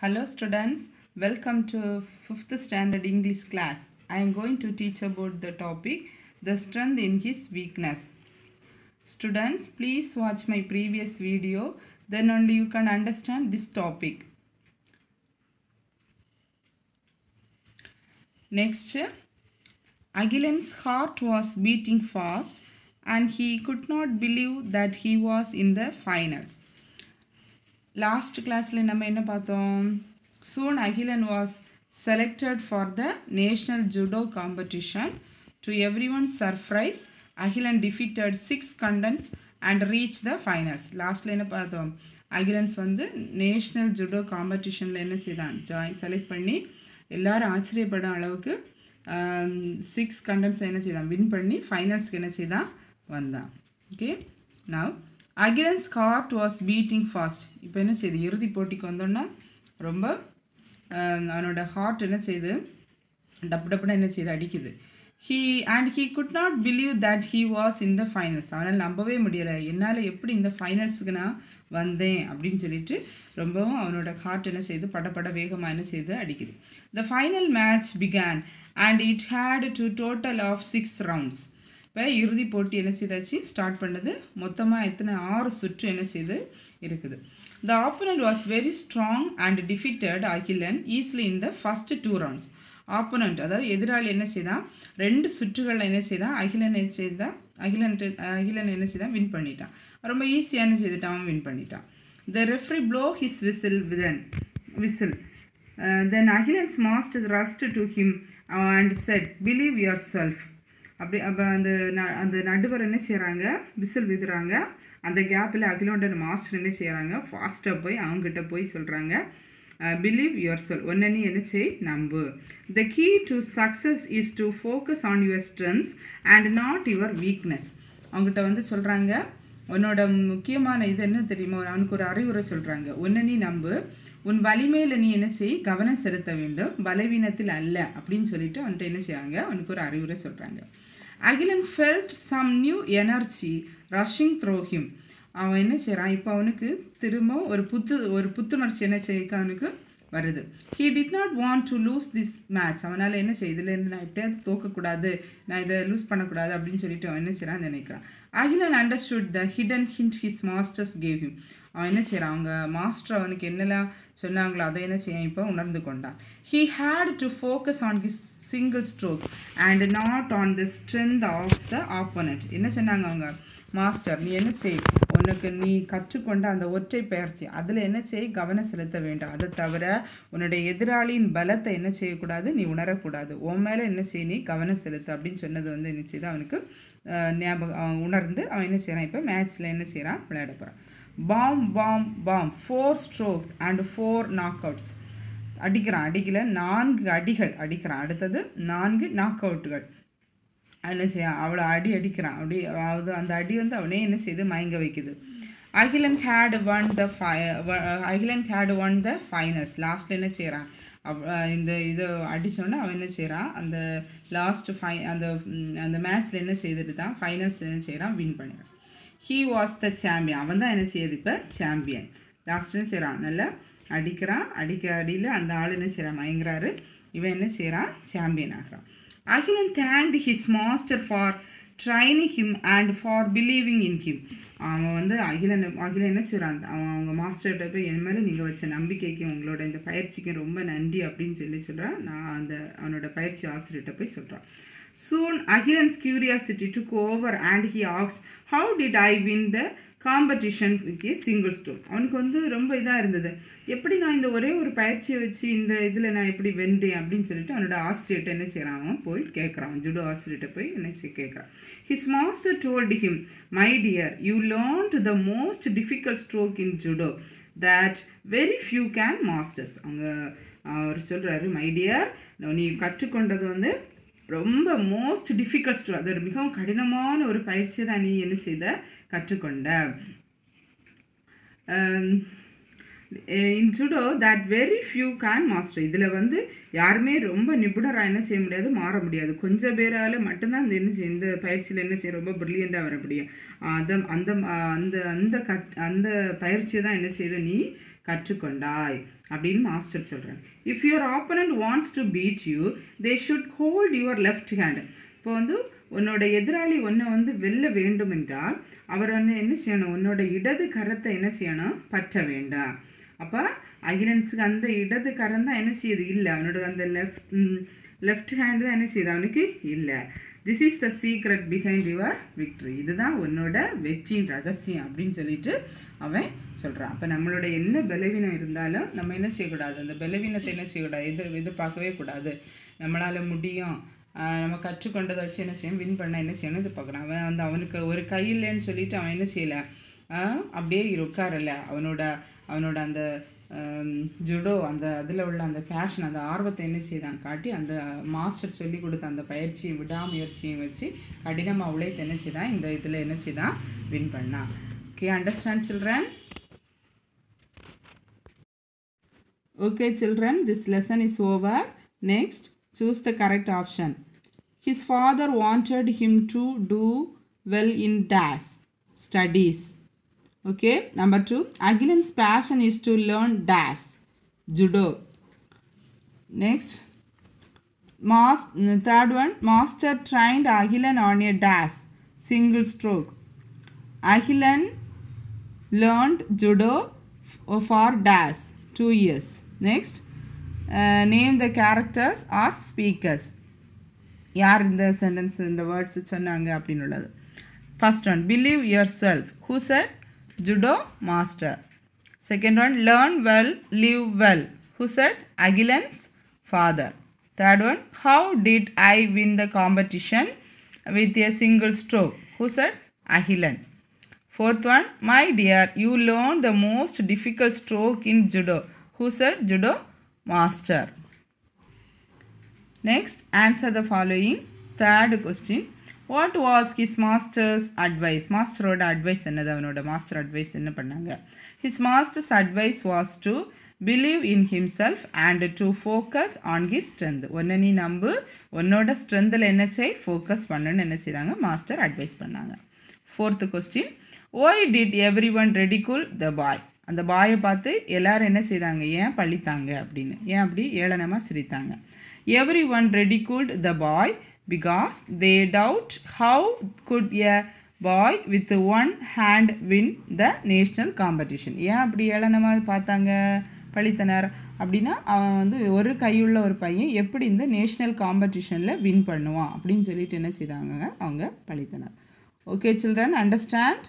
Hello students, welcome to 5th standard English class. I am going to teach about the topic the strength in his weakness. Students, please watch my previous video, then only you can understand this topic. Next, Agilan's heart was beating fast and he could not believe that he was in the finals. Last கிளாஸில் நம்ம என்ன பார்த்தோம்? Soon Akilan was selected for the national judo competition to everyone surprise Akilan defeated six contenders and reach the finals லாஸ்ட்டில் என்ன பார்த்தோம்? அகிலன்ஸ் வந்து national judo காம்படிஷனில் என்ன செய்தான்? ஜாயின் செலக்ட் பண்ணி எல்லாரும் ஆச்சரியப்படும் அளவுக்கு um, சிக்ஸ் கண்டன்ஸ் என்ன செய்தான்? வின் பண்ணி ஃபைனல்ஸ்க்கு என்ன செய்தான்? வந்தான். Okay now Akilan's heart was beating fast இப்போ என்ன செய்யுது இறுதி போட்டிக்கு வந்தோன்னா ரொம்ப அவனோட ஹார்ட் என்ன செய்யுது டப்பு டப்புனா என்ன செய்யுது அடிக்குது. He and he could not believe that he was in the finals அவனால் நம்பவே முடியலை. என்னால் எப்படி இந்த ஃபைனல்ஸுக்கு நான் வந்தேன்? அப்படின்னு சொல்லிட்டு ரொம்பவும் அவனோட ஹார்ட் என்ன செய்யுது படப்பட வேகமாக என்ன செய்யுது அடிக்குது. The final match began and it had to total of six rounds இப்போ இறுதி போட்டி என்ன செய்தாச்சு? ஸ்டார்ட் பண்ணது. மொத்தமாக எத்தனை? ஆறு சுற்று என்ன செய்து இருக்குது. The opponent was very strong and defeated Akilan easily in the first two rounds opponent அதாவது எதிராளி என்ன செய்தான் ரெண்டு சுற்றுகளில் என்ன செய்தான் அகிலன் என்ன செய்தான் அகிலன் அகிலன் என்ன செய்தான் வின் பண்ணிட்டான். ரொம்ப ஈஸியாக என்ன செய்துட்டான்? அவன் வின் பண்ணிட்டான். The referee blow his whistle within whistle then Akilan's master rushed to him and said believe yourself அப்படி அப்போ அந்த ந அந்த நடுவர் என்ன செய்கிறாங்க விசில் விதுறாங்க. அந்த கேப்பில் அகிலோண்டன் மாஸ்டர் என்ன செய்கிறாங்க ஃபாஸ்ட்டாக போய் அவங்ககிட்ட போய் சொல்கிறாங்க பிலீவ் யுவர் சொல் ஒன்றை நீ என்ன செய்? நம்பு. The key to success is to focus on your strengths and not your weakness அவங்ககிட்ட வந்து சொல்கிறாங்க உன்னோட முக்கியமான இது என்ன தெரியுமா? அவனுக்கு ஒரு அறிவுரை சொல்கிறாங்க ஒன்று நீ நம்பு. உன் வலிமையில் நீ என்ன செய்? கவனம் செலுத்த வேண்டும். பலவீனத்தில் அல்ல. அப்படின்னு சொல்லிட்டு அவன்கிட்ட என்ன செய்கிறாங்க அவனுக்கு ஒரு அறிவுரை சொல்கிறாங்க Akilan felt some new energy rushing through him அவன் என்ன செய்கிறான் இப்போ அவனுக்கு திரும்ப ஒரு புத்து ஒரு புத்துணர்ச்சி என்ன செய்ய அவனுக்கு வருது. He did not want to lose this match அவனால் என்ன செய்ய இதுலேருந்து நான் எப்படியாவது தோக்கக்கூடாது நான் இதை லூஸ் பண்ணக்கூடாது அப்படின்னு சொல்லிட்டு அவன் என்ன செய்கிறான் நினைக்கிறான். Akilan understood the hidden hint his masters gave him அவன் என்ன செய்கிறான் அவங்க மாஸ்டர் அவனுக்கு என்னெல்லாம் சொன்னாங்களோ அதை என்ன செய்ய இப்போ உணர்ந்து கொண்டான். He had to focus on his single stroke and not on the strength of the opponent என்ன சொன்னாங்க அவங்க? மாஸ்டர் நீ என்ன செய்? உனக்கு நீ கற்றுக்கொண்ட அந்த ஒற்றை பயிற்சி அதில் என்ன செய்ய கவனம் செலுத்த வேண்டும். அதை தவிர உன்னுடைய எதிராளியின் பலத்தை என்ன செய்யக்கூடாது? நீ உணரக்கூடாது. உன் மேலே என்ன செய்? நீ கவனம் செலுத்து அப்படின்னு சொன்னது வந்து என்ன செய்து அவனுக்கு ஞாபகம் உணர்ந்து அவன் என்ன செய்கிறான் இப்போ? மேட்ச்சில் என்ன செய்கிறான் விளையாட போகிறான் பாம் பாம் bomb. Four strokes and four knockouts அடிக்கிறான் அடிக்கல. நான்கு அடிகள் அடிக்கிறான். அடுத்தது நான்கு நாக் அவுட்டுகள் என்ன செய்ய அவளை அடி அடிக்கிறான். அப்படி அதாவது அந்த அடி வந்து அவனே என்ன செய்யுது மயங்க வைக்குது. Akilan had won the five Akilan had won the finals லாஸ்ட்டில் என்ன செய்கிறான் அவ் இந்த இதை அடித்தோடனே அவன் என்ன செய்கிறான் அந்த லாஸ்ட் ஃபை அந்த அந்த மேட்ச்சில் என்ன செய்துட்டு தான் ஃபைனல்ஸில் என்ன செய்கிறான் வின் பண்ணிடுறான். ஹீ வாஸ் த சாம்பியன் அவன் தான் என்ன செய்யுது இப்போ? சாம்பியன் லாஸ்ட் என்ன செய்கிறான் நல்லா அடிக்கிறான். அடிக்கிற அடியில் அந்த ஆள் என்ன செய்கிறான் மயங்குறாரு. இவன் என்ன செய்கிறான் சாம்பியன் ஆகிறான். Akilan thanked his master for training him and for believing in him அவன் வந்து அகிலன் அகிலன் என்ன செய்கிறான் அவன் அவங்க மாஸ்டர்கிட்ட போய் என் மேலே நீங்கள் வச்ச நம்பிக்கைக்கும் உங்களோட இந்த பயிற்சிக்கும் ரொம்ப நன்றி அப்படின்னு சொல்லி சொல்கிறான் நான் அந்த அவனோட பயிற்சி ஆசிரியர்கிட்ட போய் சொல்கிறான் Soon Agilan's curiosity took over and he asked, How did I win the competition with a single stone அவனுக்கு வந்து ரொம்ப இதாக இருந்தது. எப்படி நான் இந்த ஒரே ஒரு பயிற்சியை வச்சு இந்த இதில் நான் எப்படி வென்றேன் அப்படின்னு சொல்லிட்டு அவனோட ஆசிரியர்கிட்ட என்ன செய்கிறான் அவன் போய் கேட்குறான். ஜுடோ ஆசிரியர்கிட்ட போய் என்ன செய்ய கேட்குறான். His master told him my dear you learned the most difficult stroke in judo that very few can masters அவங்க அவர் சொல்கிறாரு மை டியர் நீ கற்றுக்கொண்டது வந்து ரொம்ப மோஸ்ட் டிஃபிகல்ட் ஸ்டோ அது மிகவும் கடினமான ஒரு பயிற்சியை தான் நீ என்ன செய்த? கற்றுக்கொண்ட. In judo that very few can master இதில் வந்து யாருமே ரொம்ப நிபுணராக என்ன செய்ய முடியாது மாற முடியாது. கொஞ்சம் பேரால் மட்டும்தான் இந்த என்ன செய்ய இந்த பயிற்சியில் என்ன செய்ய ரொம்ப ப்ரில்லியண்ட்டாக வர முடியும். அதை அந்த அந்த அந்த கட் அந்த பயிற்சியை தான் என்ன செய்த நீ? கற்றுக்கொண்டாய் அப்படின்னு மாஸ்டர் சொல்கிறாங்க if your opponent wants to beat you they should hold your left hand இப்போ வந்து உன்னோட எதிராளி உன்னை வந்து வெல்ல வேண்டும் என்றால் அவர் வந்து என்ன செய்யணும்? உன்னோட இடது கரத்தை என்ன செய்யணும்? பற்ற வேண்டாம். அப்போ அகிலன்ஸுக்கு அந்த இடது கரம் தான் என்ன செய்யுது? இல்லை. அவனோட அந்த லெஃப்ட் லெஃப்ட் ஹேண்டு தான் என்ன செய்யுது? அவனுக்கு இல்லை. This is the secret behind your victory இதுதான் உன்னோட வெற்றியின் ரகசியம் அப்படின்னு சொல்லிட்டு அவன் சொல்கிறான் அப்போ நம்மளோட என்ன பலவீனம் இருந்தாலும் நம்ம என்ன செய்யக்கூடாது? அந்த பலவீனத்தை என்ன செய்யக்கூடாது? எதிர் எதிர்பார்க்கவே கூடாது. நம்மளால் முடியும். நம்ம கற்றுக்கொண்டதை வச்சு என்ன செய்யணும்? வின் பண்ண என்ன செய்யணும்? இது பார்க்கணும். அவன் வந்து அவனுக்கு ஒரு கை இல்லைன்னு சொல்லிட்டு அவன் என்ன செய்யலை? அப்படியே உட்காரலை. அவனோட அவனோட அந்த ஜுடோ அந்த அதில் உள்ள அந்த பேஷன் அந்த ஆர்வத்தை என்ன செய்தான் காட்டி அந்த மாஸ்டர் சொல்லி கொடுத்த அந்த பயிற்சியும் விடாமுயற்சியும் வச்சு கடினமாக உழைத்து என்ன செய்தான்? இந்த இதில் என்ன செய்தான்? வின் பண்ணான். Okay understand children okay children this lesson is over next choose the correct option his father wanted him to do well in days studies Okay, number two, Agilan's passion is to learn dash judo. Next, mas- third one, master trained Agilan on a dash single stroke. Agilan learned judo f- for dash two years. Next, uh, name the characters or speakers. யார் இந்த sentence இந்த words சொன்னாங்க அப்படின்னு உள்ளது first one believe yourself who said judo master. Second one learn well live well. Who said? Aguilan's father. Third one how did i win the competition with a single stroke? Who said? Ahilan fourth one my dear you learned the most difficult stroke in judo. Who said? Judo master. Next answer the following. Third question. What was his master's advice மாஸ்டரோட advice என்னது? அவனோட master advice என்ன பண்ணாங்க? His master's advice was to believe in himself and to focus on his strength ஒன்று நீ நம்பு உன்னோட ஸ்ட்ரென்த்தில் என்ன செய்? ஃபோக்கஸ் பண்ணணும்னு என்ன செய்கிறாங்க மாஸ்டர் அட்வைஸ் பண்ணாங்க. Fourth question why did everyone ridicule the boy அந்த பாயை பார்த்து எல்லோரும் என்ன செய்தாங்க ஏன் பழித்தாங்க? அப்படின்னு. ஏன் அப்படி ஏளனமாக சிரித்தாங்க? Everyone ridiculed the boy because they doubt how good a boy with one hand win the national competition ஏன் அப்படி ஏளனமாக பார்த்தாங்க பழித்தனர்? அப்படின்னா அவன் வந்து ஒரு கையுள்ள ஒரு பையன் எப்படி இந்த நேஷ்னல் காம்படிஷனில் வின் பண்ணுவான்? அப்படின்னு சொல்லிட்டு என்ன செய்தாங்க அவங்க பழித்தனர். Okay children understand